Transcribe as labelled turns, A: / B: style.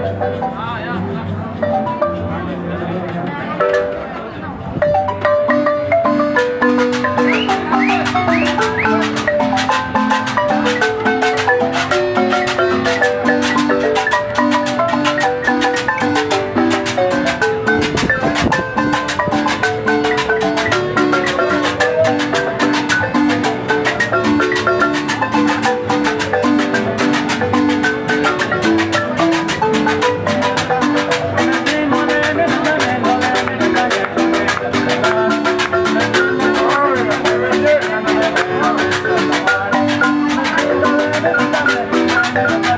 A: 아, 야, Thank you.